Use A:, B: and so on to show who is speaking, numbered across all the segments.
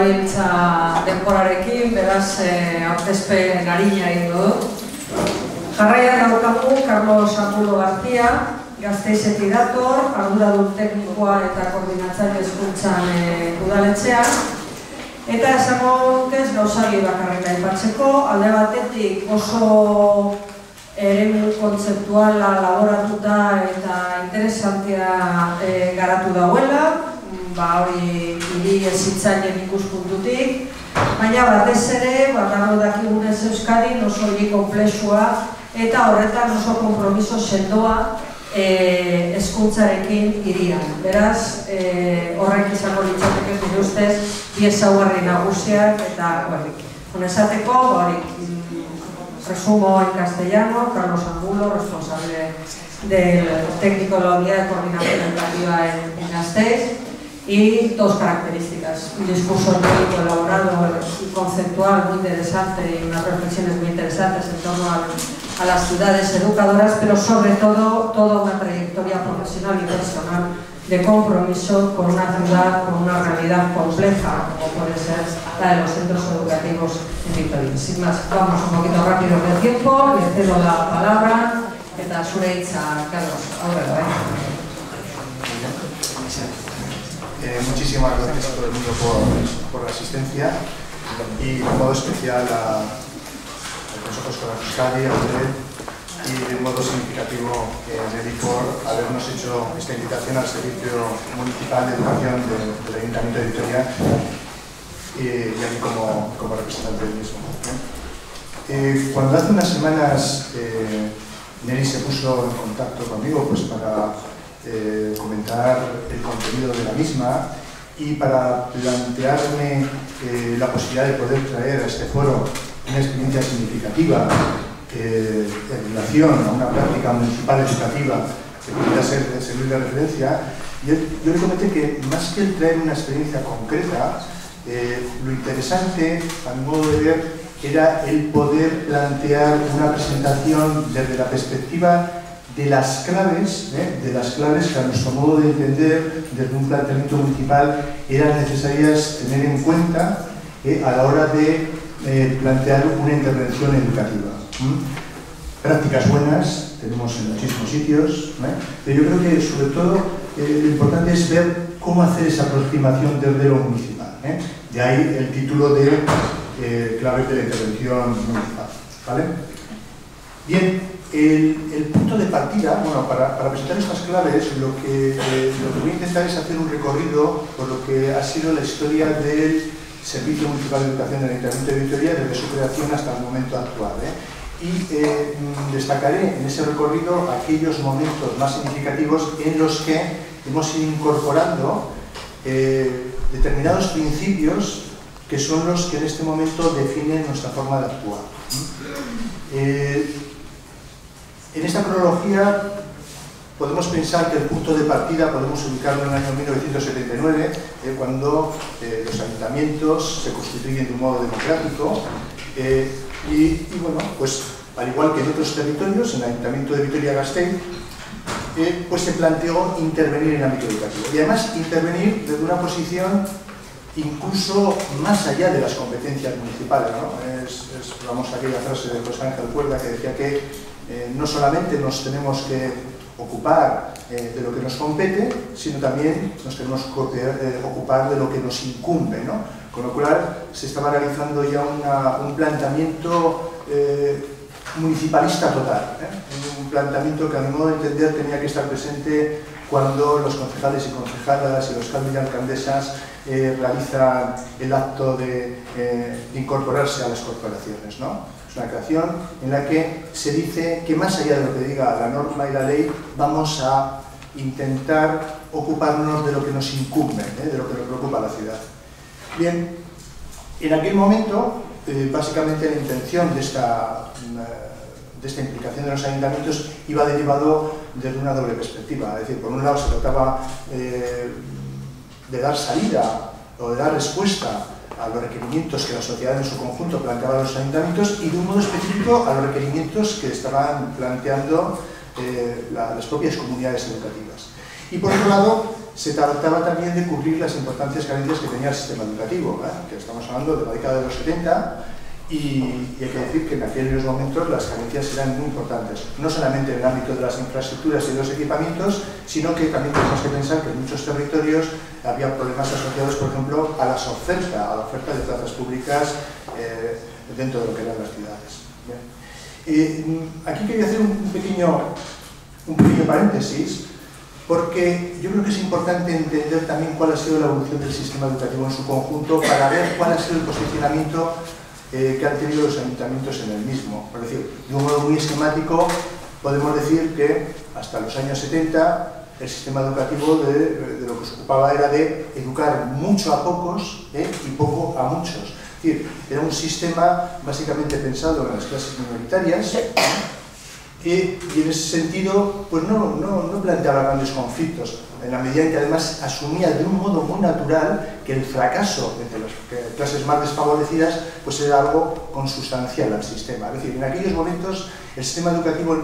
A: gabiltza denborarekin, beraz, eh, aurkezpen harina egin dut. Jarraian daukagu, Carlos Angulo García, gazteizetik dator, arduradun teknikoa eta koordinatzaile hezkuntzan e, udaletxean. Eta esango dutez, gauzari bakarreta aipatzeko, alde batetik oso eremu kontzeptuala laboratuta eta interesantia e, garatu dauela, ba hori hiri ezitzaileen ikuspuntutik, baina batez ere, bat dago dakigunez Euskadi, oso hiri komplexua eta horretan oso kompromiso sendoa e, eskuntzarekin irian. Beraz, e, horrek izango litzateke gure ustez, biezaugarri nagusiak eta hori. Honezateko, hori, resumo en castellano, Carlos Angulo, responsable del técnico de la unidad de coordinación educativa en, en Gasteiz, y dos características. Un discurso teórico elaborado y conceptual muy interesante y unas reflexiones muy interesantes en torno a, las ciudades educadoras, pero sobre todo toda una trayectoria profesional y personal de compromiso con una ciudad, con una realidad compleja, como puede ser la de los centros educativos en Victoria. Sin más, vamos un poquito rápido de tiempo, le cedo la palabra, zure hitza, Carlos, aurrera, eh?
B: Eh, muchísimas gracias a todo el mundo por, la asistencia y de modo especial a, al Consejo Escolar Fiscali, a usted y de modo significativo eh, Nelly por habernos hecho esta invitación al Servicio Municipal de Educación de, del Ayuntamiento de y a mí como, como representante del mismo. Eh, cuando hace unas semanas eh, Nelly se puso en contacto conmigo pues para eh, comentar el contenido de la misma y para plantearme eh, la posibilidad de poder traer a este foro una experiencia significativa eh, en relación a una práctica municipal educativa que pudiera ser, servir de referencia, yo, yo, le que más que el traer una experiencia concreta, lo interesante, a mi modo de ver, era el poder plantear una presentación desde la perspectiva de las claves, ¿eh? de las claves que a nuestro modo de entender desde un planteamiento municipal eran necesarias tener en cuenta ¿eh? a la hora de eh, plantear una intervención educativa. Prácticas buenas tenemos en muchísimos sitios, pero yo creo que sobre todo lo importante es ver cómo hacer esa aproximación desde lo municipal. De ahí el título de claves de la intervención municipal. ¿vale? Bien, el, punto de partida, bueno, para, para, presentar estas claves, lo que, eh, lo que voy a intentar es hacer un recorrido por lo que ha sido la historia del Servicio Municipal de Educación del Ayuntamiento de Vitoria desde su creación hasta el momento actual. ¿eh? Y eh, destacaré en ese recorrido aquellos momentos más significativos en los que hemos ido incorporando determinados principios que son los que en este momento definen nuestra forma de actuar. En esta cronología podemos pensar que el punto de partida podemos ubicarlo en el año 1979, eh, cuando eh, los ayuntamientos se constituyen de un modo democrático eh, y, bueno, pues al igual que en otros territorios, en el Ayuntamiento de Vitoria-Gasteiz, pues se planteó intervenir en el ámbito educativo y además intervenir desde una posición incluso más allá de las competencias municipales. ¿no? Es, es, vamos, aquella frase de José Ángel Cuerda que decía que eh, no solamente nos tenemos que ocupar eh, de lo que nos compete, sino también nos tenemos que eh, ocupar de lo que nos incumbe. ¿no? Con lo cual se estaba realizando ya un planteamiento municipalista total, un planteamiento que a mi modo de entender tenía que estar presente cuando los concejales y concejalas y los alcaldes y alcaldesas realizan el acto de, de, incorporarse a las corporaciones. ¿no? Es una creación en la que se dice que más allá de lo que diga la norma y la ley, vamos a intentar ocuparnos de lo que nos incumbe, ¿eh? de lo que nos preocupa a la ciudad. Bien, en aquel momento, eh, básicamente la intención de esta, de esta implicación de los ayuntamientos iba derivado desde una doble perspectiva. Es decir, por un lado se trataba eh, de dar salida o de dar respuesta a los requerimientos que la sociedad en su conjunto planteaba a los ayuntamientos y de un modo específico a los requerimientos que estaban planteando eh, la, las propias comunidades educativas. Y por otro lado, se trataba también de cubrir las importantes carencias que tenía el sistema educativo, ¿eh? que estamos hablando de la década de los 70, y, hay que decir que en aquellos momentos las carencias eran muy importantes, no solamente en el ámbito de las infraestructuras y de los equipamientos, sino que también tenemos que pensar que en muchos territorios había problemas asociados, por ejemplo, a las ofertas, a la oferta de plazas públicas eh, dentro de lo que eran las ciudades. Mm, aquí quería hacer un pequeño, un pequeño paréntesis, porque yo creo que es importante entender también cuál ha sido la evolución del sistema educativo en su conjunto para ver cuál ha sido el posicionamiento eh, que han tenido los ayuntamientos en el mismo. Es decir, de un modo muy esquemático, podemos decir que hasta los años 70 el sistema educativo de, lo que se ocupaba era de educar mucho a pocos ¿eh? y poco a muchos. Es decir, era un sistema básicamente pensado en las clases minoritarias y, y en ese sentido pues no, no, no planteaba grandes conflictos en la medida en que además asumía de un modo muy natural que el fracaso de las clases más desfavorecidas pues era algo consustancial al sistema. Es decir, en aquellos momentos el sistema educativo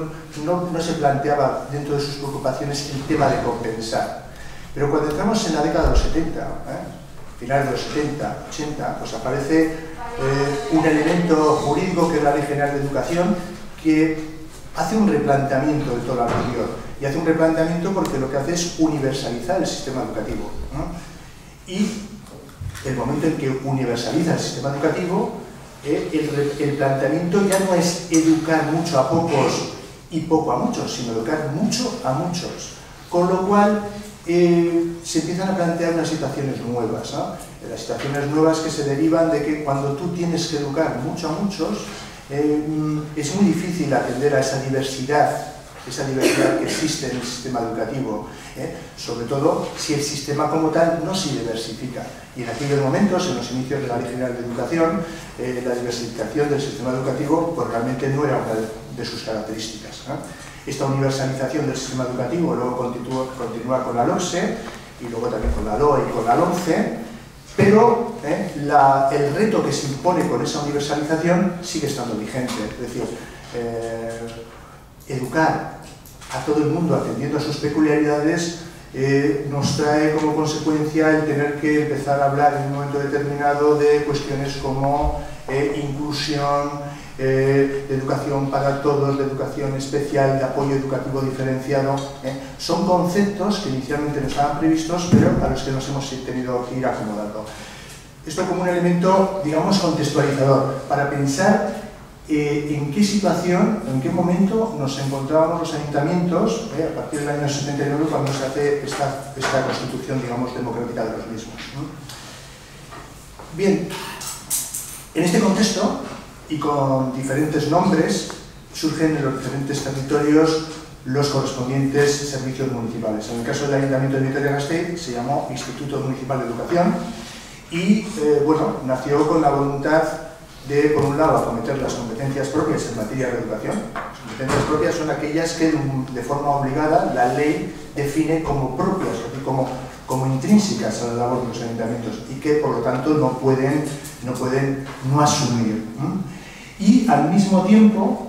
B: no, no se planteaba dentro de sus preocupaciones el tema de compensar. Pero cuando entramos en la década de los 70, ¿eh? finales de los 70, 80, pues aparece eh, un elemento jurídico que es la Ley General de Educación que hace un replanteamiento de todo lo anterior y hace un replanteamiento porque lo que hace es universalizar el sistema educativo. Y el momento en que universaliza el sistema educativo, eh, el, planteamiento ya no es educar mucho a pocos y poco a muchos, sino educar mucho a muchos. Con lo cual eh, se empiezan a plantear unas situaciones nuevas. Las situaciones nuevas que se derivan de que cuando tú tienes que educar mucho a muchos, eh, es muy difícil atender a esa diversidad esa diversidad que existe en el sistema educativo, ¿eh? sobre todo si el sistema como tal no se diversifica. Y en aquellos momentos, en los inicios de la Ley General de Educación, eh, la diversificación del sistema educativo pues, realmente no era una de, sus características. Esta universalización del sistema educativo luego continúa, con la LOSE y luego también con la LOE y con la LONCE, pero ¿eh? el reto que se impone con esa universalización sigue estando vigente. Es decir, educar a todo el mundo atendiendo a sus peculiaridades eh, nos trae como consecuencia el tener que empezar a hablar en un momento determinado de cuestiones como eh, inclusión, eh, de educación para todos, de educación especial, de apoyo educativo diferenciado. Son conceptos que inicialmente no estaban previstos, pero a los que nos hemos tenido que ir acomodando. Esto como un elemento, digamos, contextualizador, para pensar eh, en qué situación, en qué momento nos encontrábamos los ayuntamientos eh, a partir del año 79 cuando se hace esta, constitución, digamos, democrática de los mismos. Bien, en este contexto y con diferentes nombres surgen en los diferentes territorios los correspondientes servicios municipales. En el caso del Ayuntamiento de Vitoria-Gasteiz se llamó Instituto Municipal de Educación y, eh, bueno, nació con la voluntad de, por un lado, acometer las competencias propias en materia de educación. Las competencias propias son aquellas que de forma obligada la ley define como propias, como, como intrínsecas a la labor de los ayuntamientos y que por lo tanto no pueden no, pueden no asumir. Y al mismo tiempo,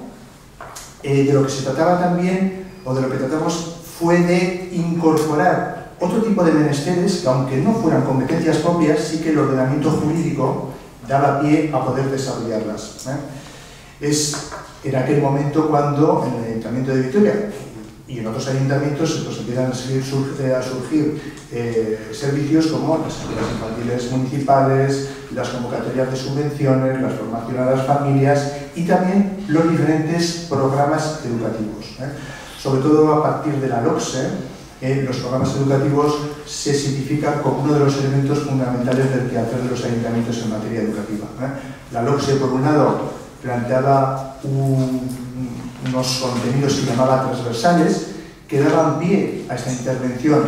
B: eh, de lo que se trataba también, o de lo que tratamos, fue de incorporar otro tipo de menesteres que aunque no fueran competencias propias, sí que el ordenamiento jurídico daba pie a poder desarrollarlas. ¿eh? Es en aquel momento cuando en el Ayuntamiento de Vitoria y en otros ayuntamientos pues, empiezan a, surgir eh, servicios como las escuelas infantiles municipales, las convocatorias de subvenciones, las formaciones a las familias y también los diferentes programas educativos. ¿eh? Sobre todo a partir de la LOCSE, los programas educativos se significan como uno de los elementos fundamentales del quehacer de los ayuntamientos en materia educativa. ¿eh? La LOCSE, por un lado, planteaba unos contenidos que llamaba transversales, que daban pie a esta intervención,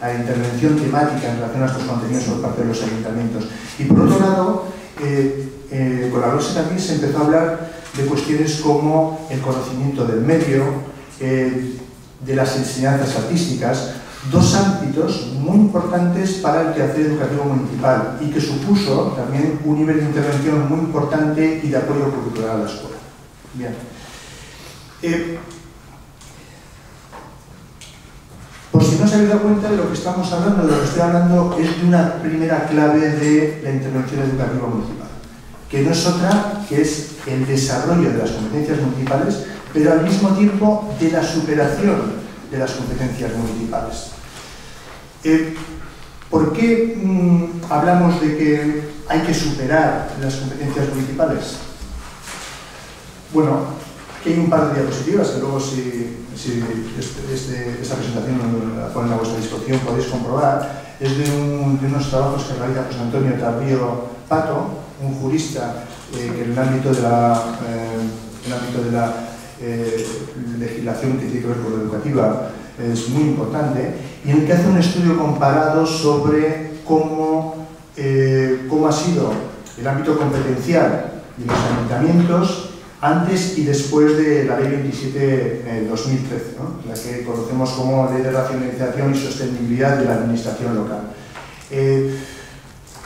B: a la intervención temática en relación a estos contenidos por parte de los ayuntamientos. Y por otro lado, eh, eh, con la LOCSE también se empezó a hablar de cuestiones como el conocimiento del medio, de las enseñanzas artísticas, dos ámbitos muy importantes para el quehacer educativo municipal y que supuso también un nivel de intervención muy importante y de apoyo curricular a la escuela. Bien. Eh, Por si no se habéis dado cuenta de lo que estamos hablando, de lo que estoy hablando, es de una primera clave de la intervención educativa municipal, que no es otra que es el desarrollo de las competencias municipales, pero al mismo tiempo de la superación de las competencias municipales. Eh, ¿Por qué mm, hablamos de que hay que superar las competencias municipales? Bueno, aquí hay un par de diapositivas que luego si, si este, este, esta presentación la ponen a vuestra disposición podéis comprobar. Es de, unos trabajos que realiza José Antonio Tardío Pato, un jurista eh, que en el ámbito de la, eh, el ámbito de la eh, legislación que tiene que ver con la educativa es muy importante, y en el que hace un estudio comparado sobre cómo, cómo ha sido el ámbito competencial de los ayuntamientos antes y después de la Ley 27 2013, la que conocemos como Ley de Racionalización y Sostenibilidad de la Administración Local. Eh,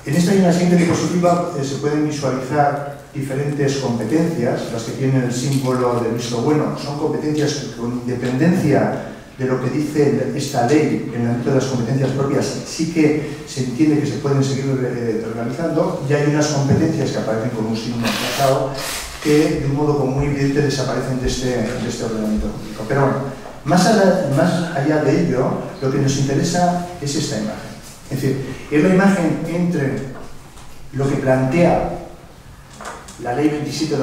B: en esta línea siguiente diapositiva eh, se pueden visualizar diferentes competencias, las que tienen el símbolo de visto bueno, son competencias que con independencia de lo que dice esta ley en el ámbito de las competencias propias, sí que se entiende que se pueden seguir eh, realizando, y hay unas competencias que aparecen con un signo trazado que de un modo muy evidente desaparecen de este, este ordenamiento público. Pero más allá, más allá de ello, lo que nos interesa es esta imagen. Es decir, es la imagen entre lo que plantea la Ley 27-2013,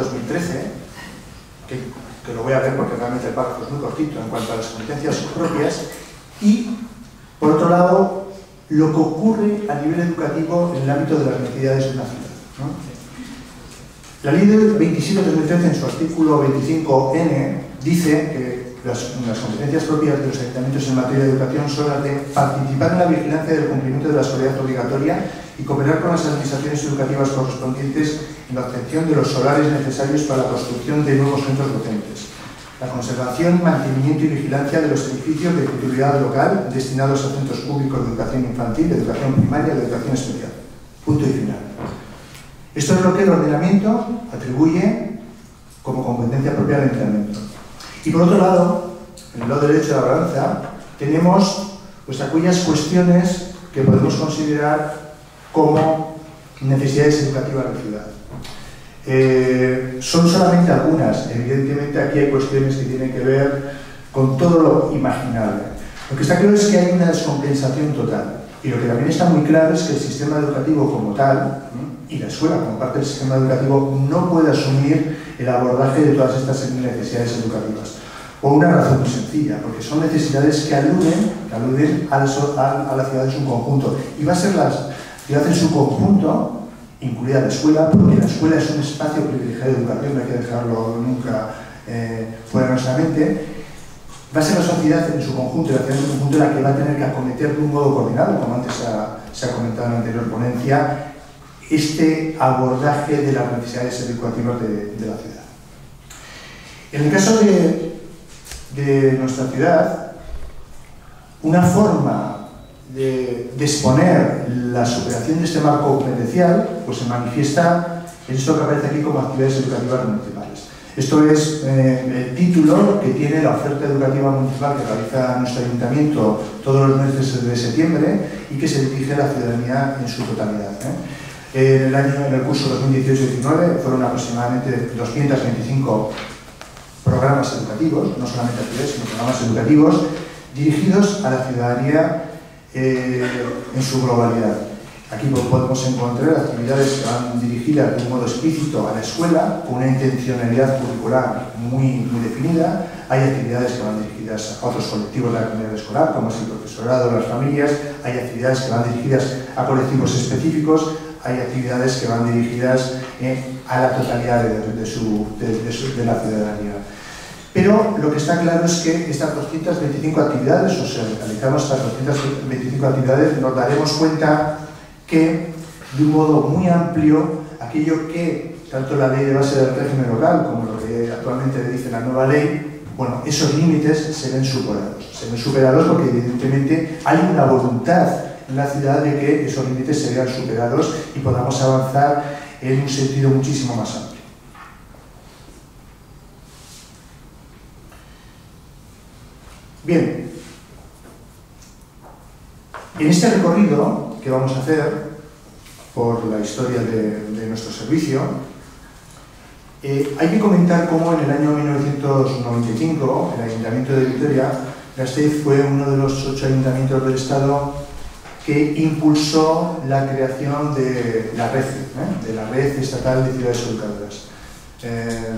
B: que, que, lo voy a ver porque realmente el párrafo es muy cortito en cuanto a las competencias propias, y, por otro lado, lo que ocurre a nivel educativo en el ámbito de las necesidades de una ciudad. La ley del 27 2013 en su artículo 25N dice que las, competencias propias de los ayuntamientos en materia de educación son las de participar en la vigilancia del cumplimiento de la escolaridad obligatoria y cooperar con las administraciones educativas correspondientes en la obtención de los solares necesarios para la construcción de nuevos centros docentes, la conservación, mantenimiento y vigilancia de los edificios de titularidad local destinados a centros públicos de educación infantil, de educación primaria y de educación especial. Punto y final. Esto es lo que el ordenamiento atribuye como competencia propia al entrenamiento. Y por otro lado, en el lado derecho de la balanza, tenemos pues, aquellas cuestiones que podemos considerar como necesidades educativas de la ciudad. Eh, son solamente algunas, evidentemente aquí hay cuestiones que tienen que ver con todo lo imaginable. Lo que está claro es que hay una descompensación total. Y lo que también está muy claro es que el sistema educativo como tal, y la escuela como parte del sistema educativo no puede asumir el abordaje de todas estas necesidades educativas. Por una razón muy sencilla, porque son necesidades que aluden, que aluden a, la, ciudad en su conjunto. Y va a ser la ciudad en su conjunto, incluida la escuela, porque la escuela es un espacio privilegiado de educación, no hay que dejarlo nunca eh, fuera de nuestra mente, va a ser la sociedad en su conjunto, la ciudad en su conjunto la que va a tener que acometer de un modo coordinado, como antes se ha comentado en la anterior ponencia, este abordaje de las necesidades educativas de, la ciudad. En el caso de, de nuestra ciudad, una forma de, exponer la superación de este marco competencial pues se manifiesta en esto que aparece aquí como actividades educativas municipales. Esto es eh, el título que tiene la oferta educativa municipal que realiza nuestro ayuntamiento todos los meses de septiembre y que se dirige a la ciudadanía en su totalidad. ¿eh? En el año, en el curso 2018-19 fueron aproximadamente 225 programas educativos, no solamente actividades, sino programas educativos dirigidos a la ciudadanía eh, en su globalidad. Aquí podemos encontrar actividades que van dirigidas de un modo explícito a la escuela, con una intencionalidad curricular muy, muy definida. Hay actividades que van dirigidas a otros colectivos de la comunidad escolar, como es el profesorado, las familias. Hay actividades que van dirigidas a colectivos específicos hay actividades que van dirigidas eh, a la totalidad de, la ciudadanía. Pero lo que está claro es que estas 225 actividades, o sea, realizamos estas 225 actividades, nos daremos cuenta que de un modo muy amplio, aquello que tanto la ley de base del régimen local como lo que actualmente dice la nueva ley, bueno, esos límites se ven superados. Se ven superados porque evidentemente hay una voluntad en la ciudad de que esos límites se vean superados y podamos avanzar en un sentido muchísimo más amplio. Bien, En este recorrido que vamos a hacer por la historia de, nuestro servicio, eh, hay que comentar cómo en el año 1995 el Ayuntamiento de Vitoria Gasteiz fue uno de los ocho ayuntamientos del Estado que impulsó la creación de la red, ¿eh? de la red estatal de ciudades educadoras. Eh,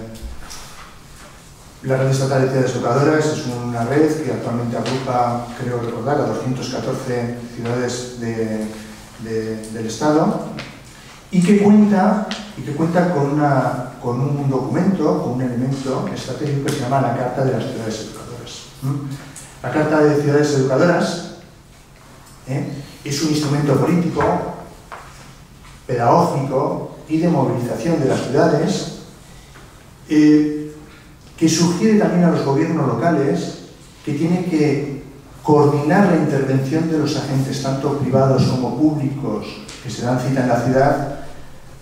B: la red estatal de ciudades educadoras es una red que actualmente agrupa, creo recordar, a 214 ciudades de, de, del Estado y que cuenta, y que cuenta con un documento, con un elemento estratégico que se llama la Carta de las Ciudades Educadoras. La Carta de Ciudades Educadoras ¿eh? es un instrumento político, pedagógico y de movilización de las ciudades eh, que sugiere también a los gobiernos locales que tienen que coordinar la intervención de los agentes, tanto privados como públicos, que se dan cita en la ciudad,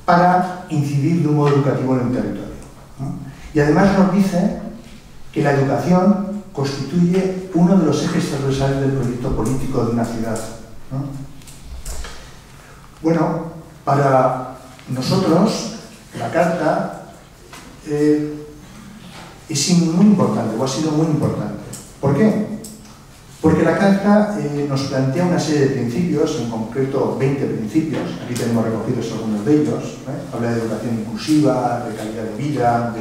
B: para incidir de un modo educativo en el territorio. Y además nos dice que la educación constituye uno de los ejes transversales del proyecto político de una ciudad. ¿no? Bueno, para nosotros la carta eh, es muy importante, o ha sido muy importante. ¿Por qué? Porque la carta eh, nos plantea una serie de principios, en concreto 20 principios, aquí tenemos recogidos algunos de ellos, ¿eh? habla de educación inclusiva, de calidad de vida,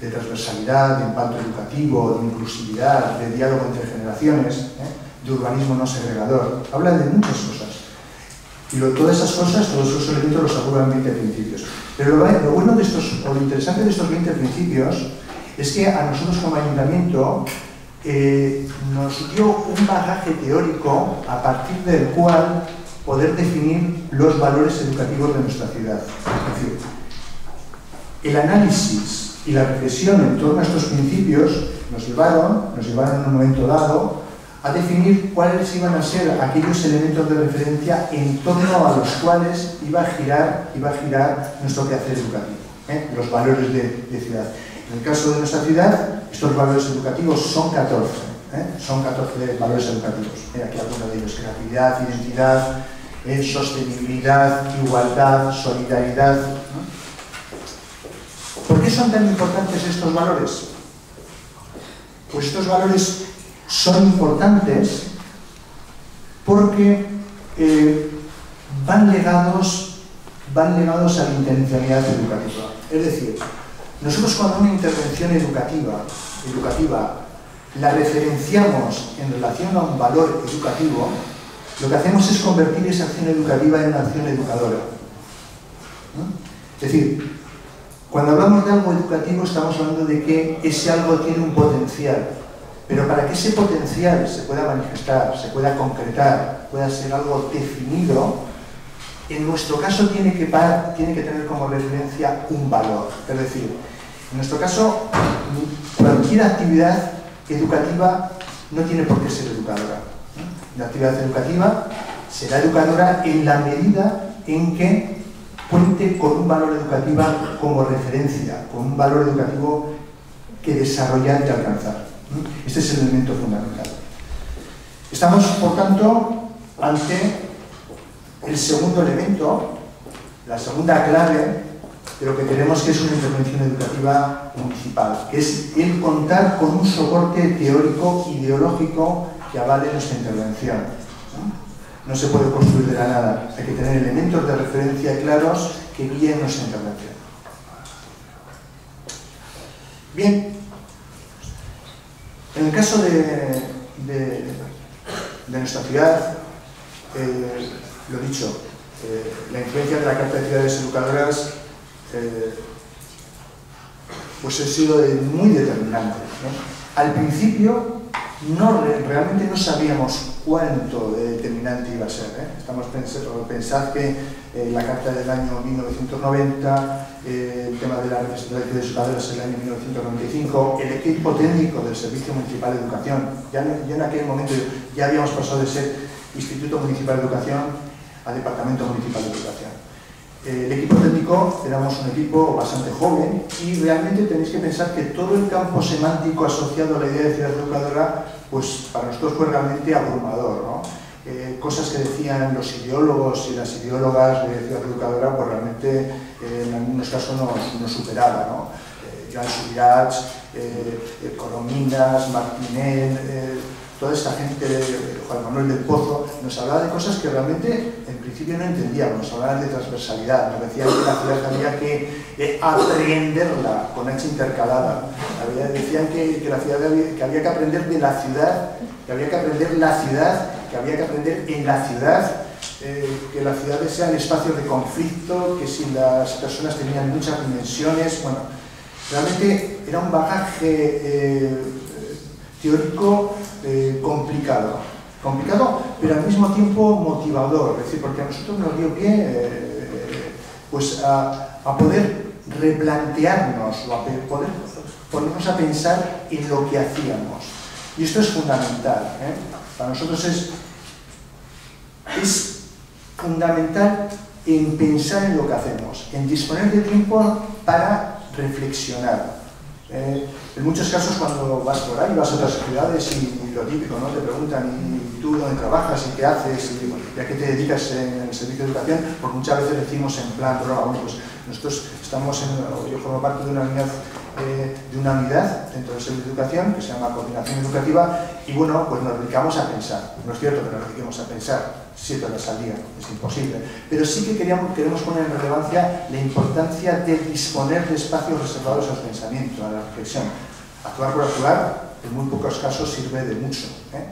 B: de, transversalidad, de impacto educativo, de inclusividad, de diálogo entre generaciones, ¿eh? de urbanismo no segregador, habla de muchas cosas. Y lo, todas esas cosas, todos esos elementos los agrupan 20 principios. Pero lo, lo bueno de estos, o lo interesante de estos 20 principios es que a nosotros como ayuntamiento eh, nos dio un bagaje teórico a partir del cual poder definir los valores educativos de nuestra ciudad. Es decir, el análisis y la reflexión en torno a estos principios nos llevaron, nos llevaron en un momento dado a definir cuáles iban a ser aquellos elementos de referencia en torno a los cuales iba a girar, iba a girar nuestro quehacer educativo, ¿eh? los valores de, de ciudad. En el caso de nuestra ciudad, estos valores educativos son 14, ¿eh? son 14 valores educativos. Mira aquí algunos de ellos, creatividad, identidad, eh, sostenibilidad, igualdad, solidaridad. ¿Por qué son tan importantes estos valores? Pues estos valores son importantes porque eh, van, legados, van legados a la intencionalidad educativa. Es decir, nosotros cuando una intervención educativa, educativa la referenciamos en relación a un valor educativo, lo que hacemos es convertir esa acción educativa en una acción educadora. Es decir, cuando hablamos de algo educativo estamos hablando de que ese algo tiene un potencial, pero para que ese potencial se pueda manifestar, se pueda concretar, pueda ser algo definido, en nuestro caso tiene que, tener como referencia un valor. Es decir, en nuestro caso, cualquier actividad educativa no tiene por qué ser educadora. La actividad educativa será educadora en la medida en que cuente con un valor educativo como referencia, con un valor educativo que desarrollar y alcanzar. Este es el elemento fundamental. Estamos, por tanto, ante el segundo elemento, la segunda clave de lo que queremos que es una intervención educativa municipal, que es el contar con un soporte teórico, ideológico que avale nuestra intervención. ¿no? se puede construir de la nada, hay que tener elementos de referencia claros que guíen nuestra intervención. Bien, en el caso de, de, de nuestra ciudad, eh, lo dicho, eh, la influencia de la Carta de Ciudades Educadoras eh, pues ha sido muy determinante. Al principio realmente no sabíamos cuánto de determinante iba a ser. ¿eh? Estamos pensando, pensad que la carta del año 1990, eh, el tema de la representación de ciudadanos es el año 1995, el equipo técnico del Servicio Municipal de Educación, ya, ya en aquel momento ya habíamos pasado de ser Instituto Municipal de Educación a Departamento Municipal de Educación. El equipo técnico éramos un equipo bastante joven y realmente tenéis que pensar que todo el campo semántico asociado a la idea de ciudad educadora, pues para nosotros fue realmente abrumador. ¿no? eh, cosas que decían los ideólogos y las ideólogas de Ciudad Educadora, pues realmente eh, en algunos casos nos, superaba. ¿no? Eh, Joan Subirats, eh, Corominas, toda esta gente, Juan Manuel del Pozo, nos hablaba de cosas que realmente en principio no entendíamos, nos hablaban de transversalidad, nos decían que la ciudad había que eh, aprenderla con H intercalada, había, decían que, que la ciudad había, que había que aprender de la ciudad, que había que aprender la ciudad, que había que aprender en la ciudad, eh, que las ciudades sean espacios de conflicto, que si las personas tenían muchas dimensiones, bueno, realmente era un bagaje eh, teórico eh, complicado. Complicado, pero al mismo tiempo motivador, es decir, porque a nosotros nos dio pie eh, pues a, poder replantearnos o a poder ponernos a pensar en lo que hacíamos. Y esto es fundamental. ¿eh? Para nosotros es, es fundamental en pensar en lo que hacemos, en disponer de tiempo para reflexionar. Eh, en muchos casos cuando vas por ahí, vas a otras ciudades y, lo típico, ¿no? Te preguntan, ¿y tú dónde trabajas? ¿Y qué haces? ¿Y, bueno, ¿y a qué te dedicas en el servicio de educación? Porque muchas veces decimos en plan, pero bueno, pues nosotros estamos en, yo formo parte de una unidad eh, de una unidad dentro del servicio de educación que se llama coordinación educativa y bueno, pues nos dedicamos a pensar. No es cierto que nos dediquemos a pensar siete horas al día, es imposible. Pero sí que queríamos, queremos poner en relevancia la importancia de disponer de espacios reservados al pensamiento, a la reflexión. Actuar por actuar, en muy pocos casos, sirve de mucho. ¿eh?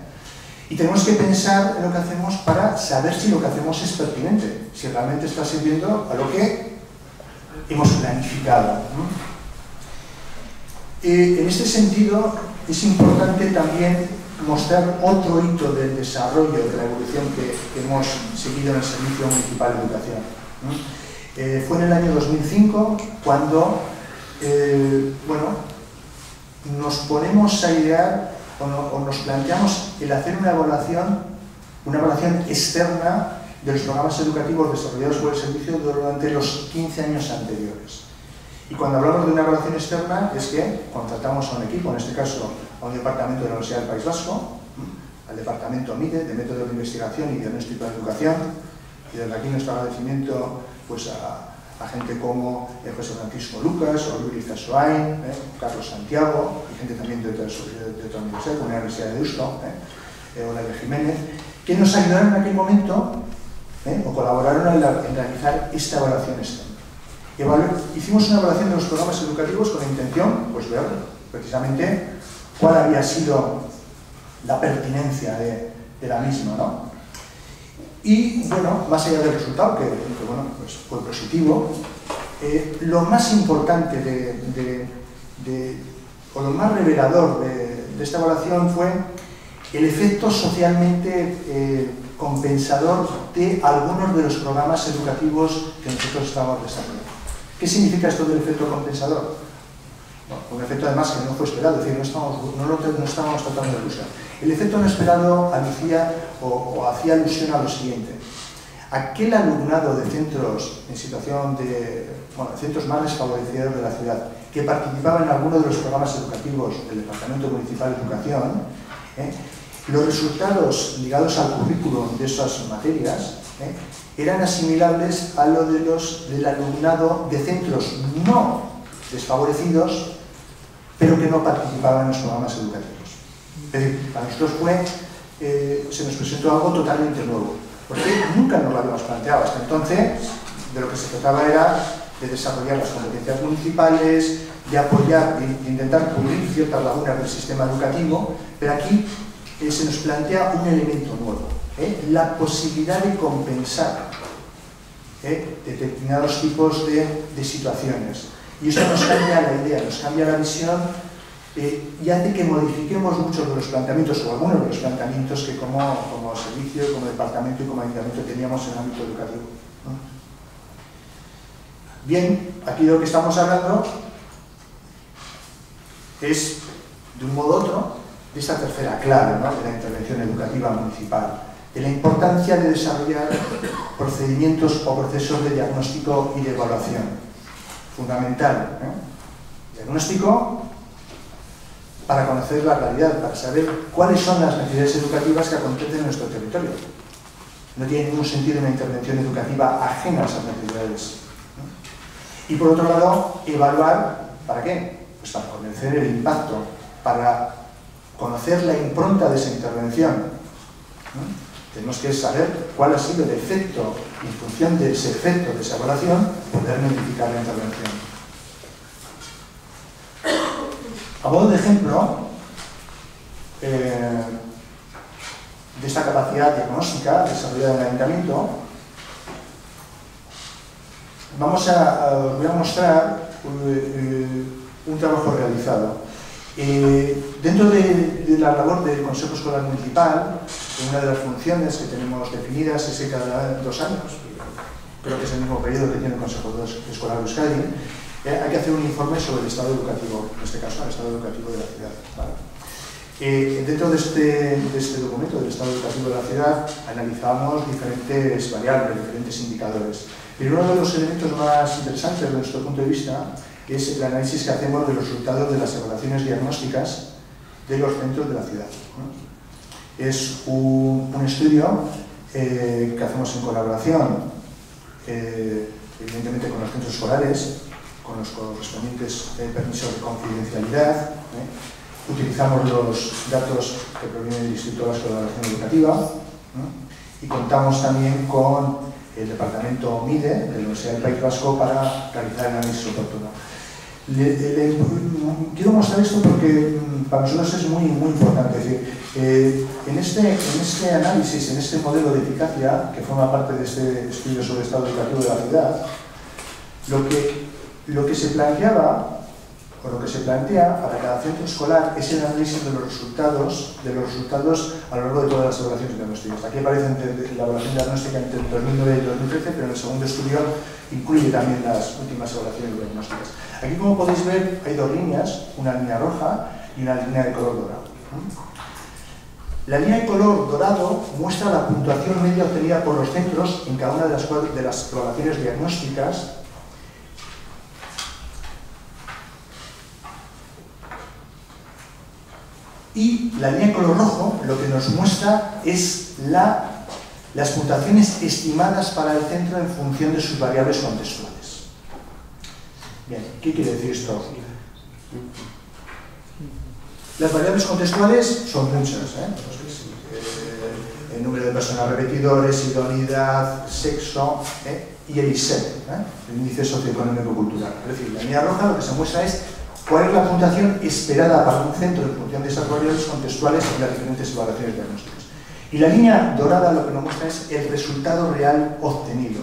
B: Y tenemos que pensar en lo que hacemos para saber si lo que hacemos es pertinente, si realmente está sirviendo a lo que hemos planificado. En este sentido, es importante también mostrar otro hito del desarrollo, de la evolución que, hemos seguido en el Servicio Municipal de Educación. Eh, fue en el año 2005 cuando, eh, bueno, nos ponemos a idear o, o, nos planteamos el hacer una evaluación, una evaluación externa de los programas educativos desarrollados por el servicio durante los 15 años anteriores. Y cuando hablamos de una evaluación externa es que contratamos a un equipo, en este caso a un departamento de la Universidad del País Vasco, al departamento MIDE, de Método de Investigación y Diagnóstico de Educación, y desde aquí nuestro agradecimiento pues, a, gente como eh, José Francisco Lucas, o Luis Zasoain, eh, Carlos Santiago, y gente también de otra, universidad, como la Universidad de Deusto, eh, o la de Jiménez, que nos ayudaron en aquel momento, eh, o colaboraron en, la, en realizar esta evaluación externa. Hicimos una evaluación de los programas educativos con la intención, pues ver precisamente cuál había sido la pertinencia de, la misma, ¿no? Y bueno, más allá del resultado, que, bueno, pues fue positivo, eh, lo más importante de, o lo más revelador de, esta evaluación fue el efecto socialmente eh, compensador de algunos de los programas educativos que nosotros estamos desarrollando. ¿Qué significa esto del efecto compensador? Un efecto además que no fue esperado, es decir, no estábamos, no lo, no estábamos tratando de ilusión. El efecto no esperado alucía o, o hacía alusión a lo siguiente. Aquel alumnado de centros en situación de, bueno, centros más desfavorecidos de la ciudad, que participaba en alguno de los programas educativos del Departamento Municipal de Educación, ¿eh? los resultados ligados al currículum de esas materias ¿eh? Eran asimilables a lo de los, del alumnado de centros no desfavorecidos, pero que no participaban en los programas educativos. Es decir, para nosotros fue, eh, se nos presentó algo totalmente nuevo, porque nunca nos lo habíamos planteado. Hasta entonces, de lo que se trataba era de desarrollar las competencias municipales, de apoyar, de, intentar cubrir ciertas lagunas del sistema educativo, pero aquí eh, se nos plantea un elemento nuevo, ¿eh? la posibilidad de compensar ¿eh? determinados tipos de, situaciones. Y eso nos cambia la idea, nos cambia la visión eh, y hace que modifiquemos muchos de los planteamientos o algunos de los planteamientos que como, como servicio, como departamento y como ayuntamiento teníamos en el ámbito educativo. Bien, aquí lo que estamos hablando es, de un modo u otro, de esta tercera clave de la intervención educativa municipal, de la importancia de desarrollar procedimientos o procesos de diagnóstico y de evaluación. Fundamental. Diagnóstico, para conocer la realidad, para saber cuáles son las necesidades educativas que acontecen en nuestro territorio. No tiene ningún sentido una intervención educativa ajena a esas necesidades. Y por otro lado, evaluar, ¿para qué? Pues para conocer el impacto, para conocer la impronta de esa intervención. Tenemos que saber cuál ha sido el efecto, y en función de ese efecto de esa evaluación, poder modificar la intervención. A modo de ejemplo, eh, de esta capacidad diagnóstica desarrollada en el ayuntamiento, vamos a, voy a mostrar un, un trabajo realizado. Eh, dentro de, de, la labor del Consejo Escolar Municipal, una de las funciones que tenemos definidas es que cada dos años, creo que es el mismo periodo que tiene el Consejo Escolar de Euskadi, eh, hay que hacer un informe sobre el estado educativo, en este caso el estado educativo de la ciudad. ¿vale? Eh, dentro de este, de este, documento del estado educativo de la ciudad analizamos diferentes variables, diferentes indicadores. Pero uno de los elementos más interesantes desde nuestro punto de vista es el análisis que hacemos de los resultados de las evaluaciones diagnósticas de los centros de la ciudad. ¿no? Es un, estudio eh, que hacemos en colaboración, eh, evidentemente con los centros escolares, con los correspondientes eh, permisos de confidencialidad. Utilizamos los datos que provienen del Instituto de Evaluación Educativa ¿no? y contamos también con el Departamento MIDE de la Universidad del País Vasco para realizar el análisis oportuno. Le, le, quiero mostrar esto porque mm, para nosotros es muy, muy importante. Es decir, eh, en, este, en este análisis, en este modelo de eficacia, que forma parte de este estudio sobre el estado educativo de la ciudad, lo que lo que se planteaba, lo que se plantea para cada centro escolar es el análisis de los resultados, de los resultados a lo largo de todas las evaluaciones diagnósticas. Aquí aparece la evaluación diagnóstica entre 2009 y 2013, pero en el segundo estudio incluye también las últimas evaluaciones diagnósticas. Aquí, como podéis ver, hay dos líneas, una línea roja y una línea de color dorado. La línea de color dorado muestra la puntuación media obtenida por los centros en cada una de las, de las evaluaciones diagnósticas y la línea color rojo lo que nos muestra es la, las puntuaciones estimadas para el centro en función de sus variables contextuales. Bien, ¿qué quiere decir esto? Las variables contextuales son muchas, ¿eh? el número de personas repetidores, idoneidad, sexo ¿eh? y el ISEP, ¿eh? el índice socioeconómico cultural. Es decir, la línea roja lo que se muestra es cuál es la puntuación esperada para un centro en función de variables contextuales en las diferentes evaluaciones diagnósticas. Y la línea dorada lo que nos muestra es el resultado real obtenido.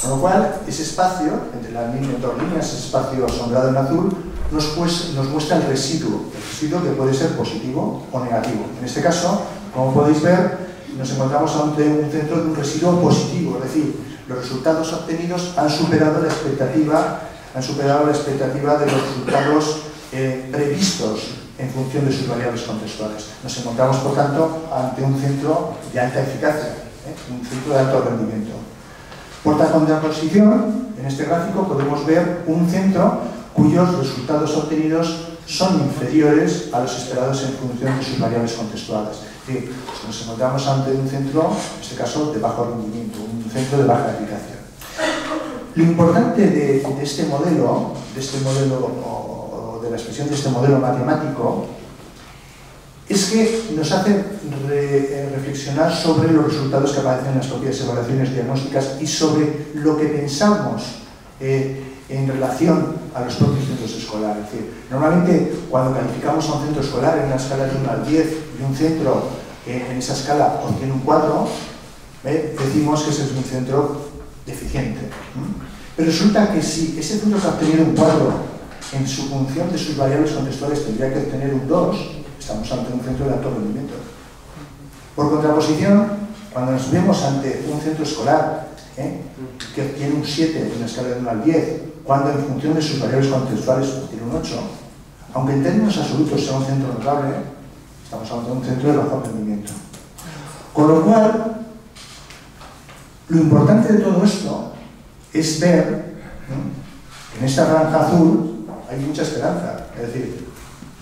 B: Con lo cual, ese espacio, entre las líneas, dos líneas, ese espacio sombreado en azul, nos, pues, nos muestra el residuo, el residuo que puede ser positivo o negativo. En este caso, como podéis ver, nos encontramos ante un centro de un residuo positivo, es decir, los resultados obtenidos han superado la expectativa han superado la expectativa de los resultados eh, previstos en función de sus variables contextuales. Nos encontramos, por tanto, ante un centro de alta eficacia, ¿eh? un centro de alto rendimiento. Por contraposición, en este gráfico podemos ver un centro cuyos resultados obtenidos son inferiores a los esperados en función de sus variables contextuales. Es decir, nos encontramos ante un centro, en este caso, de bajo rendimiento, un centro de baja eficacia. Lo importante de, este modelo, de este modelo o, de la expresión de este modelo matemático, es que nos hace eh, reflexionar sobre los resultados que aparecen en las propias evaluaciones diagnósticas y sobre lo que pensamos eh, en relación a los propios centros escolares. Normalmente cuando calificamos a un centro escolar en una escala de 1 al 10 y un centro eh, en esa escala obtiene un 4, eh, decimos que ese es un centro deficiente. Resulta que si ese centro ha obtenido un 4 en su función de sus variables contextuales tendría que obtener un 2, estamos ante un centro de alto rendimiento. Por contraposición, cuando nos vemos ante un centro escolar ¿eh? que obtiene un 7 en una escala de 1 al 10, cuando en función de sus variables contextuales obtiene un 8, aunque en términos absolutos sea un centro notable, estamos ante un centro de bajo rendimiento. Con lo cual, lo importante de todo esto es ver ¿no? en esta granja azul hay mucha esperanza. Es decir,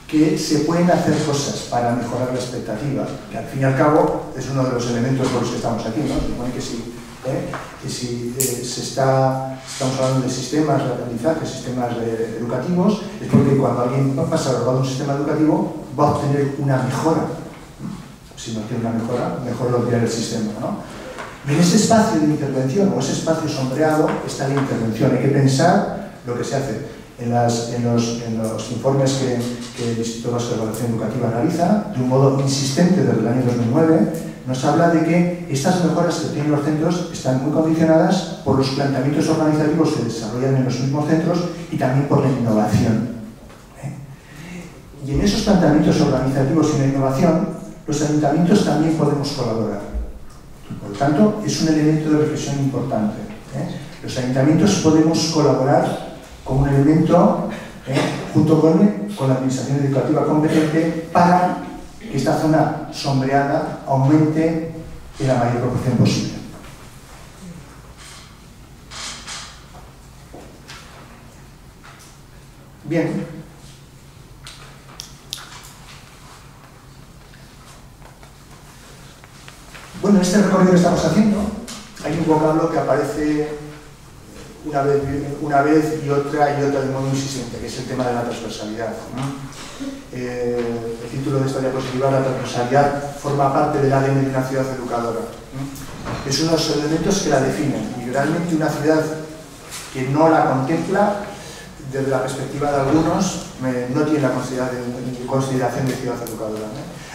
B: que se pueden hacer cosas para mejorar la expectativa, que al fin y al cabo es uno de los elementos por los que estamos aquí, ¿no? Supone que si, ¿eh? que si eh, se está, estamos hablando de sistemas de aprendizaje, sistemas educativos, es porque cuando alguien va a pasar a un sistema educativo va a obtener una mejora. Si no tiene una mejora, mejor lo tiene el sistema, ¿no? En ese espacio de intervención o ese espacio sombreado está la intervención. Hay que pensar lo que se hace en, los, informes que, el Instituto Vasco de Evaluación Educativa realiza, de un modo insistente desde el año 2009, nos habla de que estas mejoras que tienen los centros están muy condicionadas por los planteamientos organizativos que desarrollan en los mismos centros y también por la innovación. ¿eh? Y en esos planteamientos organizativos y la innovación, los ayuntamientos también podemos colaborar. Por lo tanto, es un elemento de reflexión importante. ¿eh? Los ayuntamientos podemos colaborar como un elemento, eh, junto con, con la administración educativa competente, para que esta zona sombreada aumente en la mayor proporción posible. Bien. Bueno, en este recorrido que estamos haciendo hay un vocablo que aparece una vez, y otra y otra de modo insistente, que es el tema de la transversalidad. Eh, el título de esta diapositiva, la transversalidad, forma parte del ADN de una ciudad educadora. Es uno de los elementos que la definen y realmente una ciudad que no la contempla, desde la perspectiva de algunos, no tiene la consideración de ciudad educadora.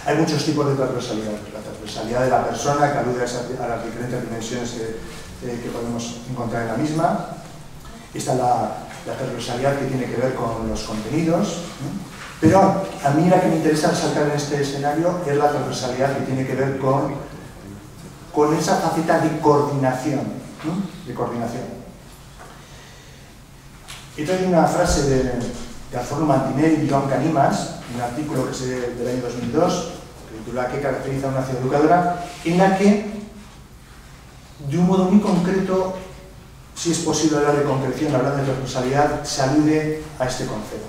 B: Hay muchos tipos de transversalidad. La transversalidad de la persona, que alude a, las diferentes dimensiones que, que podemos encontrar en la misma, Está la, transversalidad que tiene que ver con los contenidos, pero a mí la que me interesa resaltar en este escenario es la transversalidad que tiene que ver con, con esa faceta de coordinación, de coordinación. He traído una frase de, de Alfonso Mantinelli y Joan Canimas, un artículo que es del año 2002, que titula ¿Qué caracteriza una ciudad educadora?, en la que, de un modo muy concreto, si es posible hablar de concreción, hablar de responsabilidad, se alude a este concepto.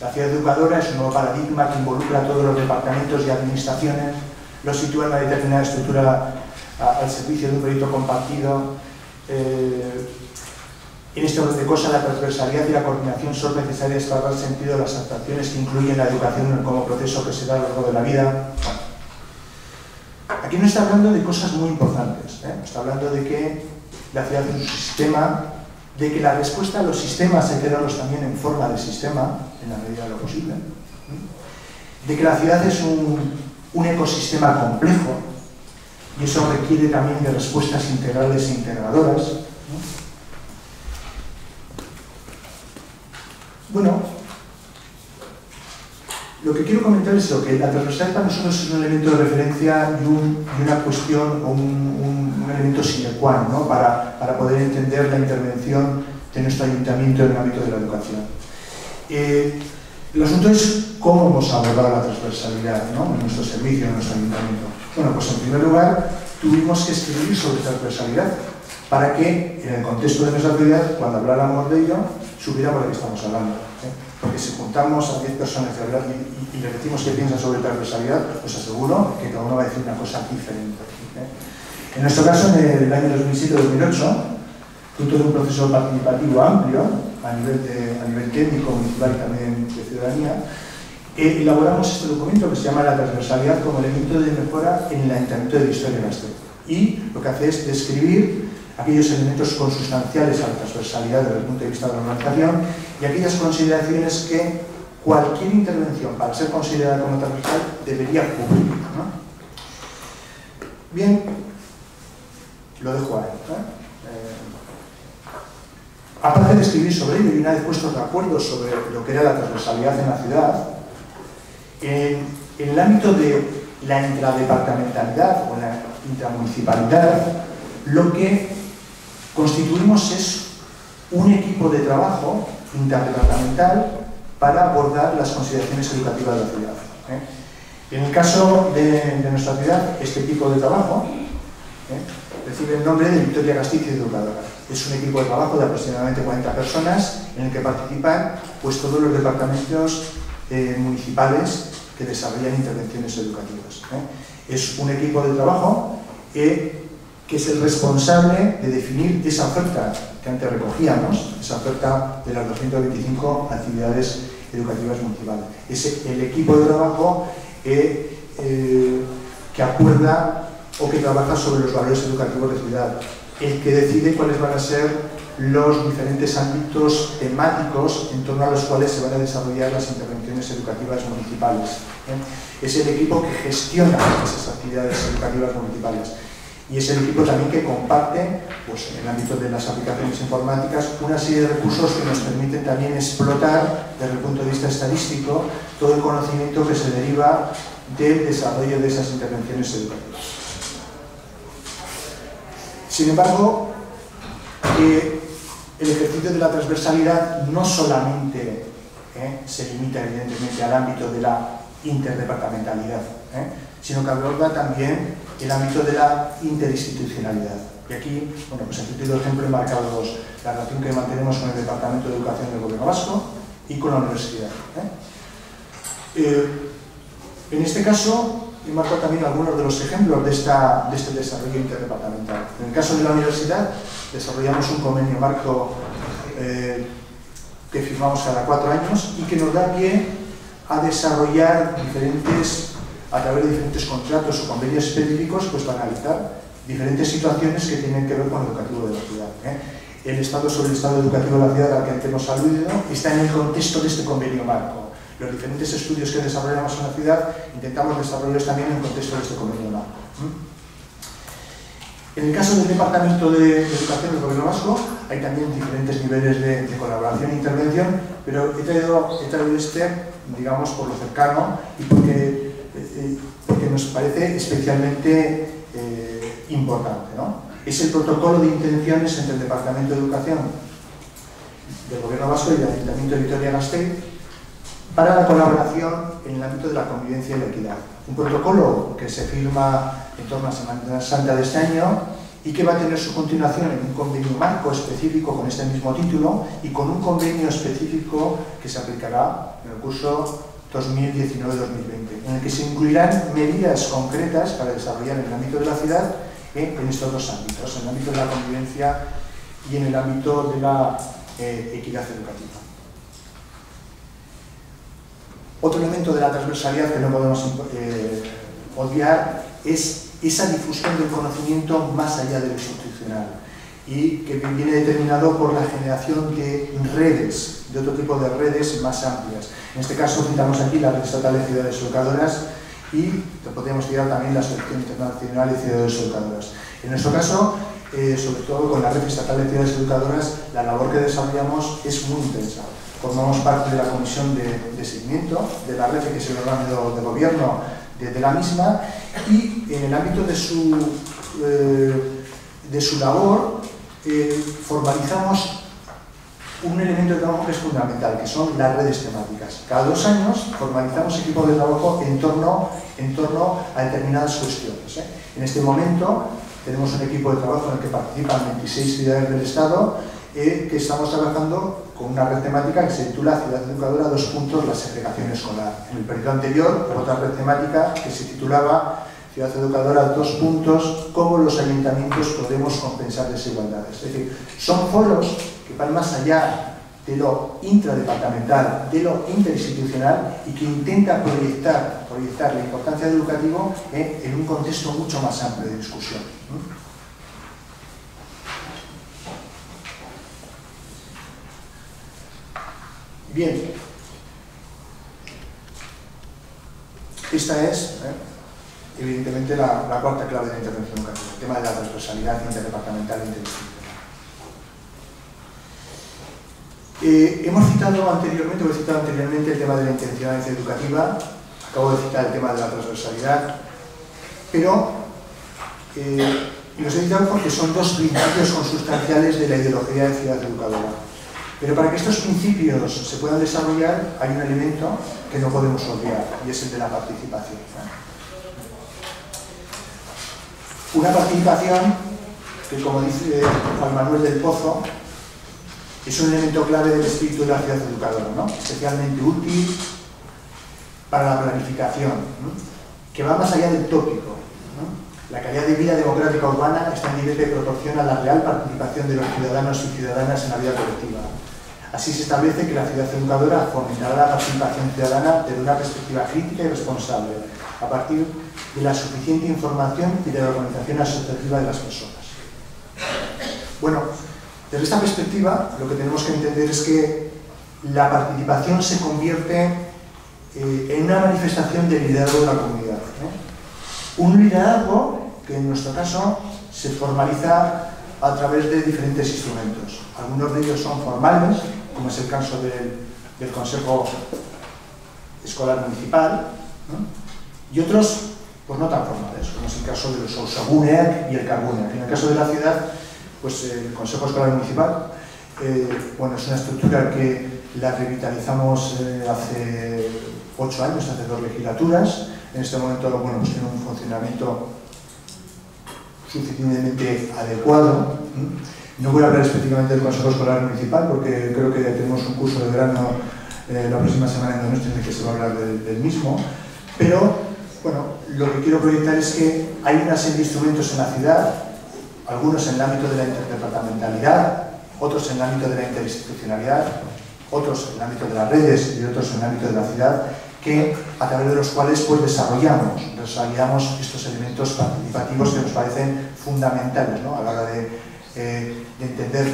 B: La ciudad educadora es un nuevo paradigma que involucra a todos los departamentos y administraciones, lo sitúa en una determinada estructura al servicio de un proyecto compartido. Eh, en este orden de cosas, la transversalidad y la coordinación son necesarias para dar sentido a las actuaciones que incluyen la educación como proceso que se da a lo largo de la vida. Aquí no está hablando de cosas muy importantes, ¿eh? está hablando de que la ciudad es un sistema, de que la respuesta a los sistemas hay que darlos también en forma de sistema, en la medida de lo posible, de que la ciudad es un, ecosistema complejo y eso requiere también de respuestas integrales e integradoras. Bueno, lo que quiero comentar es lo que la transversalidad para nosotros es un elemento de referencia y, una cuestión o un, elemento sine qua non para, para, poder entender la intervención de nuestro ayuntamiento en el ámbito de la educación. Eh, el asunto es cómo hemos abordado la transversalidad en nuestro servicio, en nuestro ayuntamiento. Bueno, pues en primer lugar tuvimos que escribir sobre transversalidad para que en el contexto de nuestra actividad, cuando habláramos de ello, supiéramos de qué estamos hablando. Porque si juntamos a 10 personas y, y, les decimos qué piensan sobre transversalidad, pues aseguro que cada uno va a decir una cosa diferente. ¿eh? En nuestro caso, en el año 2007-2008, fruto de un proceso participativo amplio, a nivel, a nivel técnico, municipal y también de ciudadanía, eh, elaboramos este documento que se llama la transversalidad como elemento de mejora en el Ayuntamiento de Historia de Y lo que hace es describir aquellos elementos consustanciales a la transversalidad desde el punto de vista de la organización y aquellas consideraciones que cualquier intervención para ser considerada como transversal debería cubrir. Bien, lo dejo ahí. Eh, aparte de escribir sobre ello y una vez puestos de acuerdo sobre lo que era la transversalidad en la ciudad, en el ámbito de la intradepartamentalidad o la intramunicipalidad, lo que constituimos es un equipo de trabajo interdepartamental para abordar las consideraciones educativas de la ciudad. ¿eh? En el caso de, nuestra ciudad, este equipo de trabajo ¿eh? recibe el nombre de Victoria Castillo Educadora. Es un equipo de trabajo de aproximadamente 40 personas en el que participan pues, todos los departamentos eh, municipales que desarrollan intervenciones educativas. Es un equipo de trabajo que es el responsable de definir esa oferta que antes recogíamos, esa oferta de las 225 actividades educativas municipales. Es el equipo de trabajo que, que acuerda o que trabaja sobre los valores educativos de ciudad, el que decide cuáles van a ser los diferentes ámbitos temáticos en torno a los cuales se van a desarrollar las intervenciones educativas municipales. ¿eh? Es el equipo que gestiona esas actividades educativas municipales y es el equipo también que comparte, pues, en el ámbito de las aplicaciones informáticas, una serie de recursos que nos permiten también explotar, desde el punto de vista estadístico, todo el conocimiento que se deriva del desarrollo de esas intervenciones educativas. Sin embargo, eh, el ejercicio de la transversalidad no solamente eh, se limita evidentemente al ámbito de la interdepartamentalidad, eh, sino que aborda también el ámbito de la interinstitucionalidad. Y aquí, bueno, pues en título de ejemplo he marcado dos, la relación que mantenemos con el Departamento de Educación del Gobierno Vasco y con la universidad. en este caso, he marcado también algunos de los ejemplos de, esta, de este desarrollo interdepartamental. En el caso de la universidad, desarrollamos un convenio marco eh, que firmamos cada cuatro años y que nos da pie a desarrollar diferentes, a través de diferentes contratos o convenios específicos, pues para analizar diferentes situaciones que tienen que ver con el educativo de la ciudad. ¿eh? El Estado sobre el Estado educativo de la ciudad al que antes hemos aludido está en el contexto de este convenio marco los diferentes estudios que desarrollamos en la ciudad, intentamos desarrollarlos también en el contexto de este convenio marco. En el caso del Departamento de Educación del Gobierno Vasco, hay también diferentes niveles de, colaboración e intervención, pero he traído, este, digamos, por lo cercano y porque, eh, nos parece especialmente eh, importante. Es el protocolo de intenciones entre el Departamento de Educación del Gobierno Vasco y el Ayuntamiento de Vitoria-Gasteiz para la colaboración en el ámbito de la convivencia y la equidad. Un protocolo que se firma en torno a Semana Santa de este año y que va a tener su continuación en un convenio marco específico con este mismo título y con un convenio específico que se aplicará en el curso 2019-2020, en el que se incluirán medidas concretas para desarrollar en el ámbito de la ciudad en estos dos ámbitos, en el ámbito de la convivencia y en el ámbito de la eh, equidad educativa. Otro elemento de la transversalidad que no podemos eh, es esa difusión del conocimiento más allá de lo institucional y que viene determinado por la generación de redes, de otro tipo de redes más amplias. En este caso citamos aquí la Red Estatal de Ciudades Educadoras y podríamos citar también la Asociación Internacional de Ciudades Educadoras. En nuestro caso, eh, sobre todo con la Red Estatal de Ciudades Educadoras, la labor que desarrollamos es muy intensa formamos parte de la comisión de, seguimiento de la red, que es el órgano de, gobierno de, la misma, y en el ámbito de su, eh, de su labor eh, formalizamos un elemento de trabajo que es fundamental, que son las redes temáticas. Cada dos años formalizamos equipos de trabajo en torno, a determinadas cuestiones. ¿eh? En este momento tenemos un equipo de trabajo en el que participan 26 ciudades del Estado que estamos trabajando con una red temática que se titula Ciudad Educadora, dos puntos, la segregación escolar. En el periodo anterior, otra red temática que se titulaba Ciudad Educadora, dos puntos, cómo los ayuntamientos podemos compensar desigualdades. Es decir, son foros que van más allá de lo intradepartamental, de lo interinstitucional y que proyectar, proyectar la importancia del educativo eh, en un contexto mucho más amplio de discusión. Bien. Esta es, ¿eh? evidentemente, la, cuarta clave de la intervención educativa, el tema de la transversalidad interdepartamental e interinstitucional. Eh, hemos citado anteriormente, he citado anteriormente el tema de la intencionalidad educativa, acabo de citar el tema de la transversalidad, pero eh, los he citado porque son dos principios consustanciales de la ideología de ciudad educadora. Pero para que estos principios se puedan desarrollar hay un elemento que no podemos olvidar y es el de la participación. Una participación que, como dice Juan Manuel del Pozo, es un elemento clave del espíritu de la ciudad educadora, ¿no? especialmente útil para la planificación, que va más allá del tópico. La calidad de vida democrática urbana está en directa proporción a la real participación de los ciudadanos y ciudadanas en la vida colectiva. Así se establece que la ciudad educadora fomentará la participación ciudadana desde una perspectiva crítica y responsable, a partir de la suficiente información y de la organización asociativa de las personas. Bueno, desde esta perspectiva, lo que tenemos que entender es que la participación se convierte eh, en una manifestación del liderazgo de la comunidad. Un liderazgo que en nuestro caso se formaliza a través de diferentes instrumentos. Algunos de ellos son formales, como es el caso del, Consejo Escolar Municipal, y otros pues no tan formales, como es el caso de los Ousaguneak y el Carbuneak. En el caso de la ciudad, pues el Consejo Escolar Municipal eh, bueno, es una estructura que la revitalizamos eh, hace ocho años, hace dos legislaturas. En este momento bueno, pues tiene un funcionamiento suficientemente adecuado. No voy a hablar específicamente del Consejo Escolar Municipal porque creo que tenemos un curso de verano eh, la próxima semana en Donostia en el que se va a hablar del, mismo, pero bueno, lo que quiero proyectar es que hay una serie de instrumentos en la ciudad, algunos en el ámbito de la interdepartamentalidad, otros en el ámbito de la interinstitucionalidad, otros en el ámbito de las redes y otros en el ámbito de la ciudad, que a través de los cuales pues, desarrollamos, desarrollamos estos elementos participativos que nos parecen fundamentales ¿no? a la hora de, eh, entender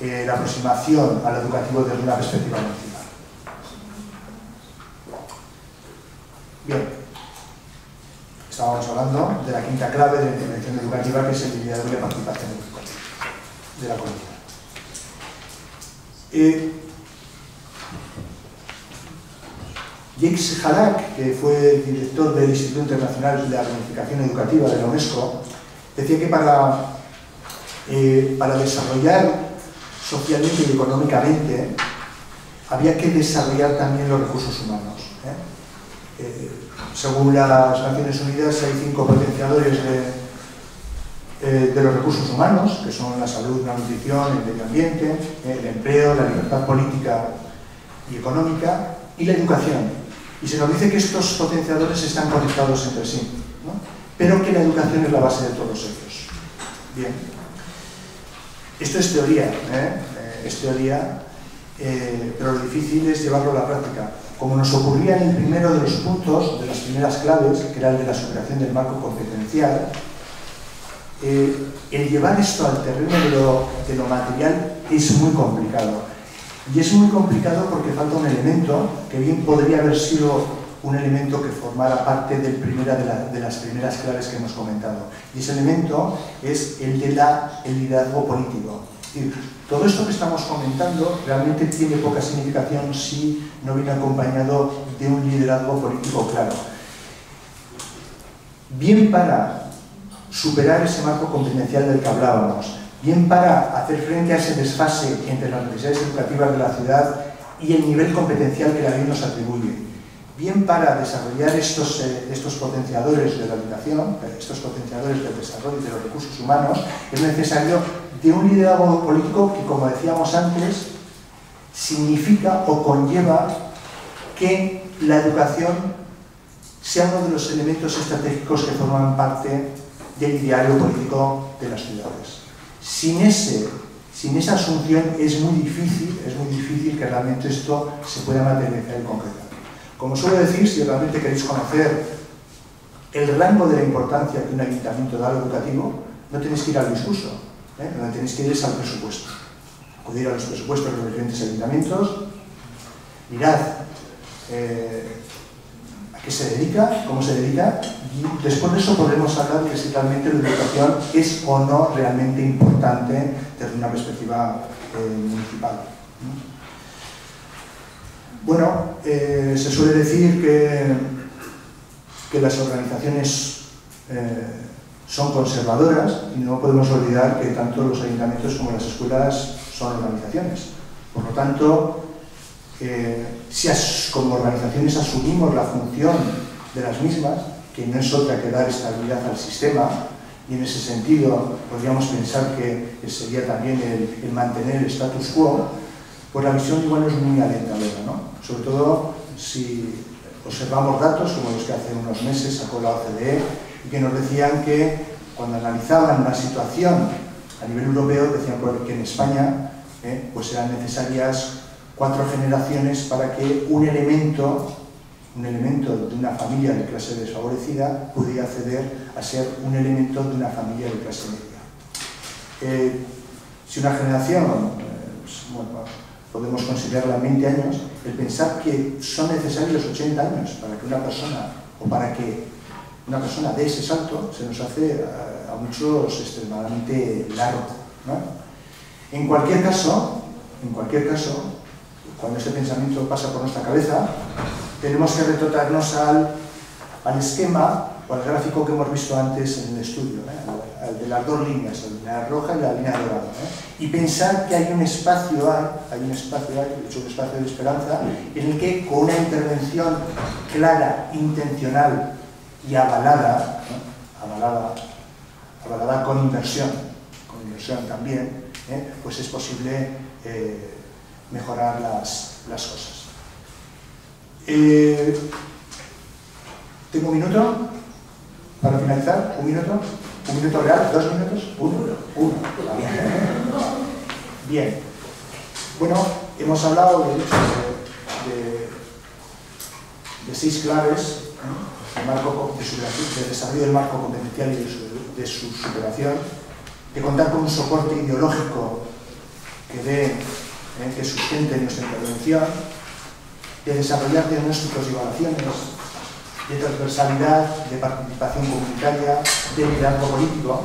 B: eh, la aproximación al educativo desde una perspectiva municipal. Bien, estábamos hablando de la quinta clave de la intervención educativa que es el liderazgo de participación de la comunidad. Eh, Jacques Halak, que fue director del Instituto Internacional de la Planificación Educativa de la UNESCO, decía que para, eh, para desarrollar socialmente y económicamente había que desarrollar también los recursos humanos. ¿eh? Eh, según las Naciones Unidas hay cinco potenciadores de, de, los recursos humanos, que son la salud, la nutrición, el medio ambiente, el empleo, la libertad política y económica y la educación. Y se nos dice que estos potenciadores están conectados entre sí, pero que la educación es la base de todos ellos. Bien. Esto es teoría, ¿eh? Eh, es teoría, eh, pero lo difícil es llevarlo a la práctica. Como nos ocurría en el primero de los puntos, de las primeras claves, que era el de la superación del marco competencial, el llevar esto al terreno de lo, material es muy complicado y es muy complicado porque falta un elemento que bien podría haber sido un elemento que formara parte de, las primeras claves que hemos comentado. Y ese elemento es el de la, el liderazgo político. Todo esto que estamos comentando realmente tiene poca significación si no viene acompañado de un liderazgo político claro. Bien para superar ese marco competencial del que hablábamos, bien para hacer frente a ese desfase entre las necesidades educativas de la ciudad y el nivel competencial que la ley nos atribuye, bien para desarrollar estos, eh, estos potenciadores de la educación, eh, estos potenciadores del desarrollo de los recursos humanos, es necesario de un liderazgo político que, como decíamos antes, significa o conlleva que la educación sea uno de los elementos estratégicos que forman parte del ideario político de las ciudades. Sin, ese, sin esa asunción es muy difícil, es muy difícil que realmente esto se pueda materializar en concreto. Como suelo decir, si realmente queréis conocer el rango de la importancia que un ayuntamiento da al educativo, no tenéis que ir al discurso, ¿eh? lo que tenéis que ir es al presupuesto. Acudir a los presupuestos de los diferentes ayuntamientos, mirad eh, qué se dedica, cómo se dedica, y después de eso podremos hablar de si realmente la educación es o no realmente importante desde una perspectiva eh, municipal. Bueno, eh, se suele decir que, las organizaciones eh, son conservadoras y no podemos olvidar que tanto los ayuntamientos como las escuelas son organizaciones. Por lo tanto, si como organizaciones asumimos la función de las mismas, que no es otra que dar estabilidad al sistema, y en ese sentido podríamos pensar que sería también el, mantener el status quo, pues la visión igual es muy alentadora, ¿no? Sobre todo si observamos datos como los que hace unos meses sacó la OCDE y que nos decían que cuando analizaban la situación a nivel europeo, decían que en España eh, pues eran necesarias cuatro generaciones para que un elemento, un elemento de una familia de clase desfavorecida pudiera acceder a ser un elemento de una familia de clase media. Eh, si una generación, eh, pues, bueno, podemos considerarla 20 años, el pensar que son necesarios 80 años para que una persona, o para que una persona dé ese salto, se nos hace a, muchos extremadamente largo. En cualquier caso, en cualquier caso, cuando ese pensamiento pasa por nuestra cabeza, tenemos que retrotraernos al, al esquema o al gráfico que hemos visto antes en el estudio, ¿eh? De las dos líneas, la línea roja y la línea dorada. ¿eh? Y pensar que hay un espacio, hay, hay un espacio, de hecho un espacio de esperanza, en el que con una intervención clara, intencional y avalada, avalada, avalada con inversión, con inversión también, ¿eh? pues es posible eh, mejorar las, las cosas. ¿Tengo un minuto para finalizar? ¿Un minuto? ¿Un minuto real? ¿Dos minutos? ¿Uno? Uno. Bien. Bueno, hemos hablado de, seis claves de, marco, de, su, de, desarrollo del marco competencial y de su, de su superación, de contar con un soporte ideológico que dé, eh, que sustente nuestra intervención, de desarrollar diagnósticos y evaluaciones, de transversalidad, de participación comunitaria, de liderazgo político.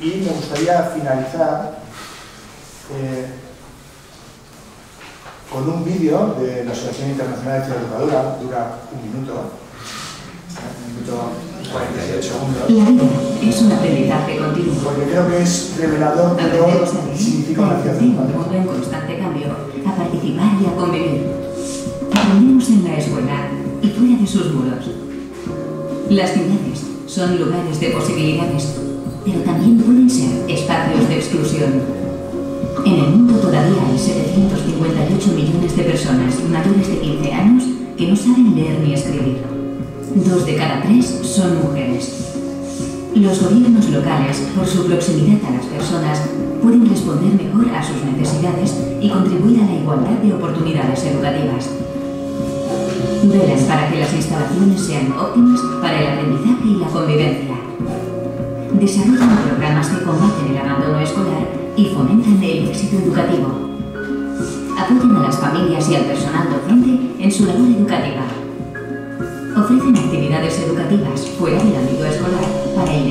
B: Y me gustaría finalizar eh, con un vídeo de la Asociación Internacional de Ciudad dura un minuto, un minuto y 48 segundos.
C: La vida es un aprendizaje continuo.
B: Porque creo que es revelador,
C: Aprendemos a vivir,
B: significa una
C: mundo en constante cambio, a participar y a convivir. Aprendemos en la escuela y fuera de sus muros. Las ciudades son lugares de posibilidades, pero también pueden ser espacios de exclusión. En el mundo todavía hay 758 millones de personas mayores de 15 años que no saben leer ni escribir. Dos de cada tres son mujeres. Los gobiernos locales, por su proximidad a las personas, pueden responder mejor a sus necesidades y contribuir a la igualdad de oportunidades educativas. Velan para que las instalaciones sean óptimas para el aprendizaje y la convivencia. Desarrollan programas que combaten el abandono escolar y fomentan el éxito educativo. Apoyan a las familias y al personal docente en su labor educativa. Ofrecen actividades educativas fuera del ámbito escolar para el